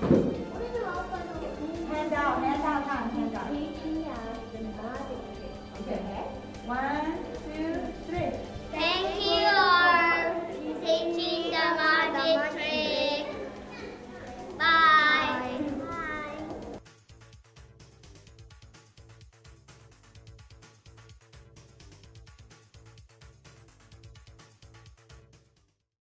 Hand out, hand out, hand out. Okay, One, two.